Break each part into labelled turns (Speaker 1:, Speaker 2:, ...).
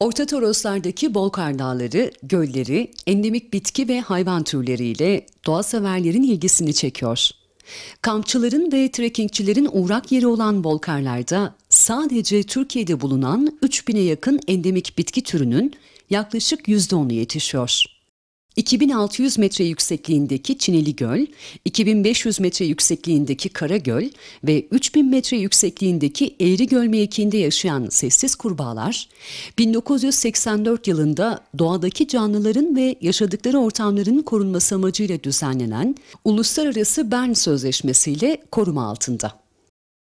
Speaker 1: Orta Toroslardaki Bolkar Dağları, gölleri, endemik bitki ve hayvan türleriyle doğa severlerin ilgisini çekiyor. Kampçıların ve trekkingçilerin uğrak yeri olan Bolkarlar'da sadece Türkiye'de bulunan 3000'e yakın endemik bitki türünün yaklaşık %10'u yetişiyor. 2600 metre yüksekliğindeki Çinili Göl, 2500 metre yüksekliğindeki Karagöl ve 3000 metre yüksekliğindeki Eğrigöl mevkiinde yaşayan sessiz kurbağalar, 1984 yılında doğadaki canlıların ve yaşadıkları ortamların korunması amacıyla düzenlenen Uluslararası Bern Sözleşmesi ile koruma altında.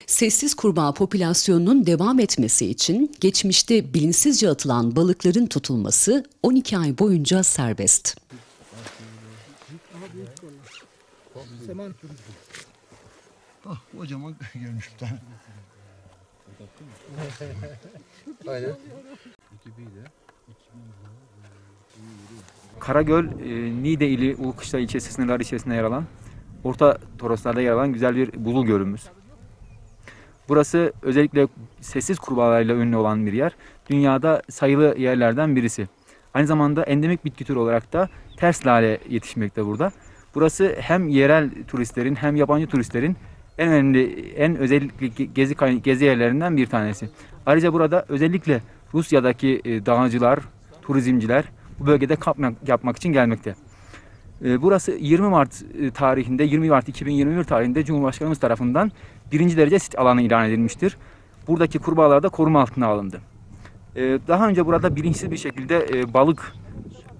Speaker 1: Sessiz kurbağa popülasyonunun devam etmesi için geçmişte bilinçsizce atılan balıkların tutulması 12 ay boyunca serbest.
Speaker 2: Seman.
Speaker 3: Ah kocaman görmüş bir tane.
Speaker 2: Aynen.
Speaker 4: Karagöl, e, Niğde ili Ulukışla ilçesi sınırları içerisinde yer alan, Orta Toroslar'da yer alan güzel bir buzul gölümüz. Burası özellikle sessiz kurbağalarıyla ünlü olan bir yer. Dünyada sayılı yerlerden birisi. Aynı zamanda endemik bitki türü olarak da ters lale yetişmekte burada. Burası hem yerel turistlerin hem yabancı turistlerin en önemli, en özellikle gezi gezi yerlerinden bir tanesi. Ayrıca burada özellikle Rusya'daki e, dağcılar, turizmciler bu bölgede kamp yap- yapmak için gelmekte. E, Burası 20 Mart e, tarihinde, 20 Mart 2021 tarihinde Cumhurbaşkanımız tarafından birinci derece sit alanı ilan edilmiştir. Buradaki kurbağalar da koruma altına alındı. Daha önce burada bilinçsiz bir şekilde balık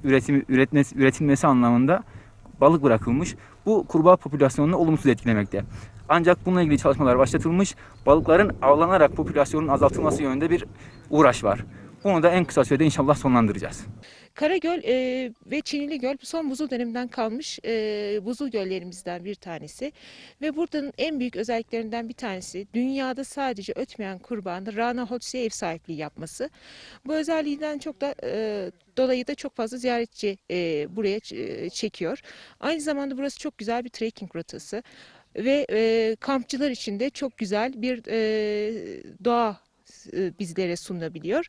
Speaker 4: üretimi, üretmesi, üretilmesi anlamında balık bırakılmış. Bu kurbağa popülasyonunu olumsuz etkilemekte. Ancak bununla ilgili çalışmalar başlatılmış. Balıkların avlanarak popülasyonun azaltılması yönünde bir uğraş var. Bunu da en kısa sürede inşallah sonlandıracağız.
Speaker 5: Karagöl e, ve Çinili Göl son buzul döneminden kalmış e, buzul göllerimizden bir tanesi. Ve buradanın en büyük özelliklerinden bir tanesi dünyada sadece ötmeyen kurbağanın Rana Hotsi'ye ev sahipliği yapması. Bu özelliğinden çok da e, dolayı da çok fazla ziyaretçi e, buraya e, çekiyor. Aynı zamanda burası çok güzel bir trekking rotası ve e, kampçılar için de çok güzel bir e, doğa bizlere sunulabiliyor.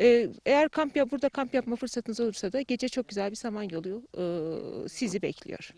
Speaker 5: E, Eğer kamp yap burada kamp yapma fırsatınız olursa da gece çok güzel bir samanyolu e, sizi bekliyor.